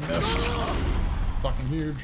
Missed. Fucking huge.